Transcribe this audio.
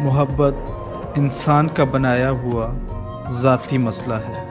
मोहब्बत इंसान का बनाया हुआ ज़ाती मसला है।